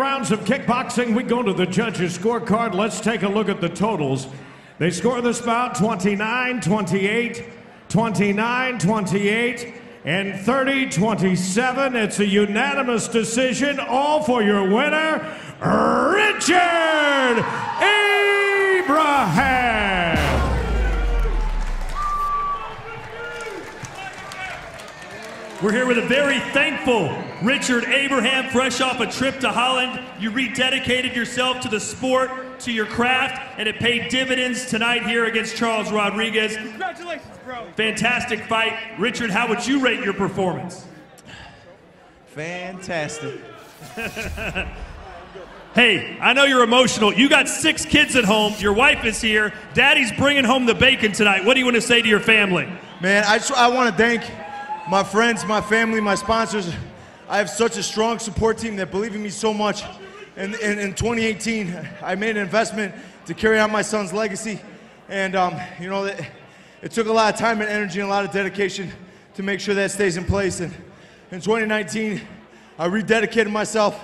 rounds of kickboxing. We go to the judges' scorecard. Let's take a look at the totals. They score this bout 29 28, 29 28, and 30 27. It's a unanimous decision, all for your winner, Richard Abraham. We're here with a very thankful Richard Abraham, fresh off a trip to Holland. You rededicated yourself to the sport, to your craft, and it paid dividends tonight here against Charles Rodriguez. Congratulations, bro. Fantastic fight. Richard, how would you rate your performance? Fantastic. Hey, I know you're emotional. You got six kids at home. Your wife is here. Daddy's bringing home the bacon tonight. What do you want to say to your family? Man, I, I want to thank my friends, my family, my sponsors. I have such a strong support team that believe in me so much. And in, in 2018, I made an investment to carry on my son's legacy. And, um, you know, it, it took a lot of time and energy and a lot of dedication to make sure that stays in place. And in 2019, I rededicated myself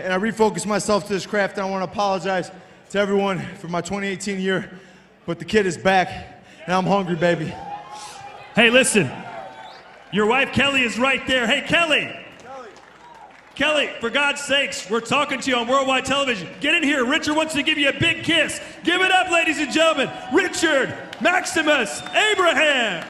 and I refocused myself to this craft. And I want to apologize to everyone for my 2018 year. But the kid is back, and I'm hungry, baby. Hey, listen. Your wife Kelly is right there. Hey, Kelly. Kelly, for God's sakes, we're talking to you on worldwide television. Get in here. Richard wants to give you a big kiss. Give it up, ladies and gentlemen. Richard Maximus Abraham.